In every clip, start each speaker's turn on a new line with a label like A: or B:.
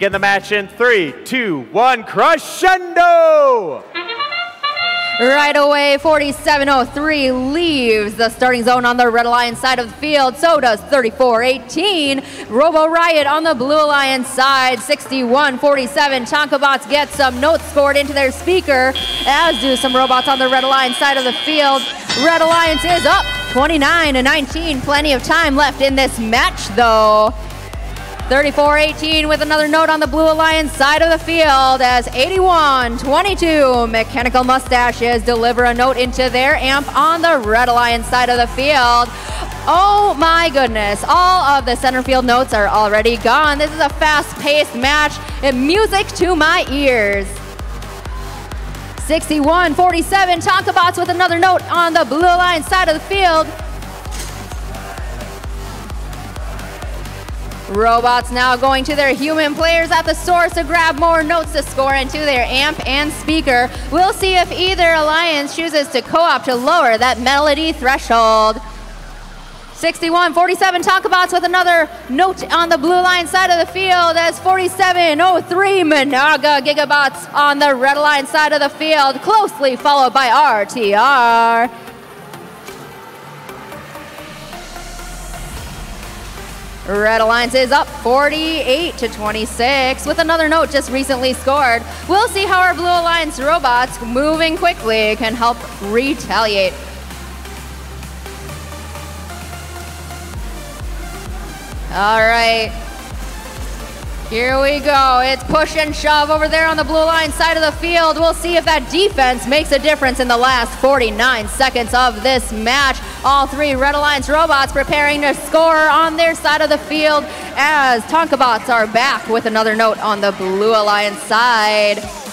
A: Begin the match in three, two, one, crescendo!
B: Right away, 4703 leaves the starting zone on the Red Alliance side of the field. So does 3418. Robo Riot on the Blue Alliance side. 6147. Tonkabots get some notes scored into their speaker, as do some robots on the Red Alliance side of the field. Red Alliance is up 29 to 19. Plenty of time left in this match, though. 34-18 with another note on the Blue Alliance side of the field as 81-22 Mechanical Mustaches deliver a note into their amp on the Red Alliance side of the field. Oh my goodness, all of the center field notes are already gone. This is a fast-paced match and music to my ears. 61-47, Tonkabots with another note on the Blue Alliance side of the field. Robots now going to their human players at the source to grab more notes to score into their amp and speaker. We'll see if either alliance chooses to co-op to lower that melody threshold. 61-47 Tonkabots with another note on the blue line side of the field as 47-03 Managa Gigabots on the red line side of the field, closely followed by RTR. Red Alliance is up 48 to 26 with another note just recently scored. We'll see how our Blue Alliance robots moving quickly can help retaliate. All right. Here we go. It's push and shove over there on the blue line side of the field. We'll see if that defense makes a difference in the last 49 seconds of this match. All three Red Alliance robots preparing to score on their side of the field as Tonkabots are back with another note on the Blue Alliance side.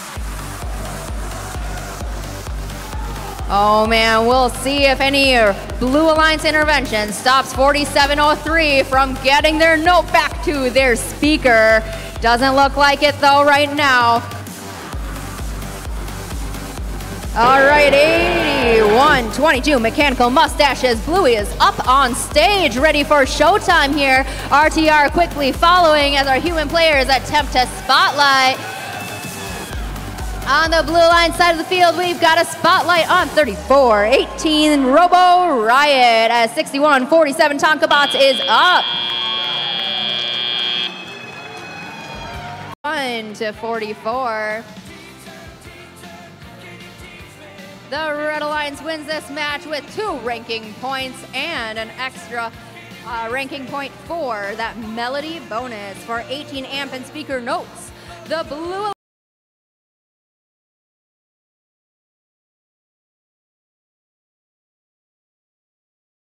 B: Oh man, we'll see if any Blue Alliance intervention stops 4703 from getting their note back to their speaker. Doesn't look like it though right now. All right, 81 22 Mechanical Mustaches. Bluey is up on stage, ready for showtime here. RTR quickly following as our human players attempt to spotlight. On the blue line side of the field, we've got a spotlight on 34 18 Robo Riot as 61 47 Tonkabots is up. 1 to 44. The Red Alliance wins this match with two ranking points and an extra uh, ranking point for that melody bonus for 18 amp and speaker notes. The Blue